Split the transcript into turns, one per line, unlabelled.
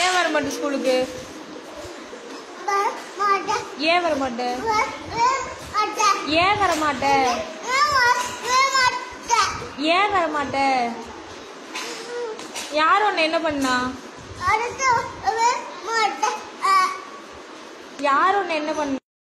ஏன் வர மாட்டேன்
ஏன் ஸ்கூலுக்கு? ஏன் வர
மாட்டேன்
ஏன் வர மாட்டேன் ஏன் வர மாட்டேன் யார் உன்னை என்ன பண்ணா? யார் உன்னை என்ன பண்ணா?